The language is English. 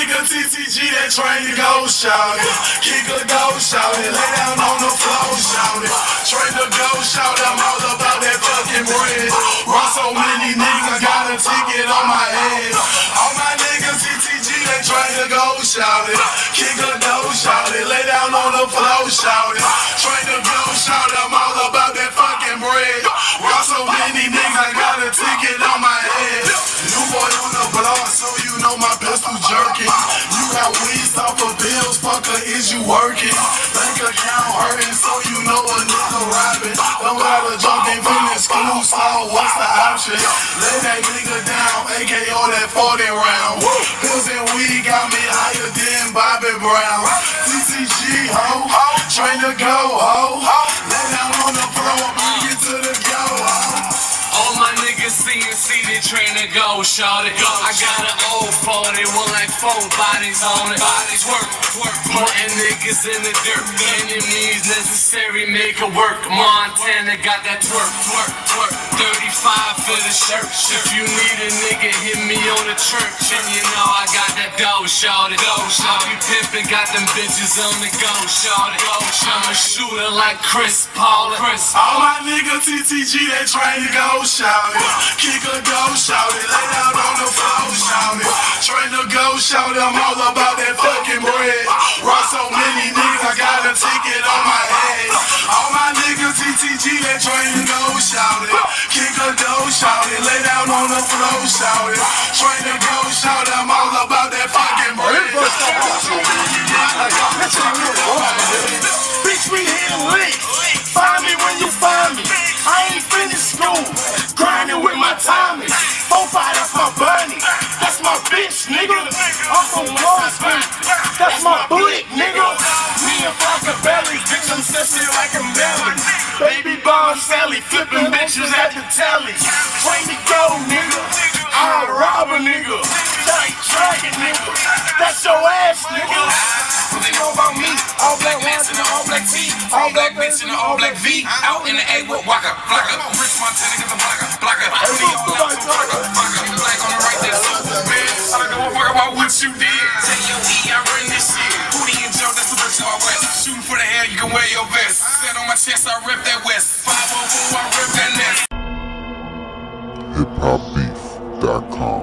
nigga TTG that train to go shout it. Kick a go shout it. Lay down on the floor shout it. Train to go shout it. I'm all about that fucking bread. Run so many niggas, got a ticket on my head. All my niggas TTG that train to go shout it. Kick a go shout it. Lay down on the floor shout it. Got weeds off of bills, fucker, is you working? Bank account hurting, so you know a nigga robbing. Don't got a joke, ain't finished school, so what's the option? Lay that nigga down, AKO that 40 round. Pills and weed got me higher than Bobby Brown. They train to go, shout it. I got an old 40 with like four bodies on it. Bodies work, work, putting niggas in the dirt. Enemies necessary, make it work. Montana got that twerk, twerk, twerk. 35 for the shirt. If you need a nigga, hit me on the church. And you know I got that dough, shout it. I be pimping, got them bitches on the go, it. I'm a shooter like Chris Paul. Chris All my niggas TTG, they train to go shout it. Kick a go shout it. Lay down on the floor shout it. Train to go shout it. I'm all about that fucking bread. Rock so many niggas, I got a ticket on my head. All my niggas TTG, they train to go shout it. Kick a go shout it. Lay down on the floor shout it. Train to go shout it. I'm all about that bitch, nigga. I'm from Lawrenceville. That's my blick, nigga. Me and Flocka Belly, bitch, I'm sexy like a melon. Baby bomb Sally, flipping bitches at the telly. Train to go, nigga. Rob a nigga. Tight dragon, nigga. That's your ass, nigga. What you know about me? All black ones and all black tee. All black bitch in the all black V. Out in the A with Waka, Flocka. you this shit. Hootie and Joe, that's the version of West. Shooting for the head, you can wear your vest. Stand on my chest, I rip that West. 504, I rip that nest. HipHopBeef.com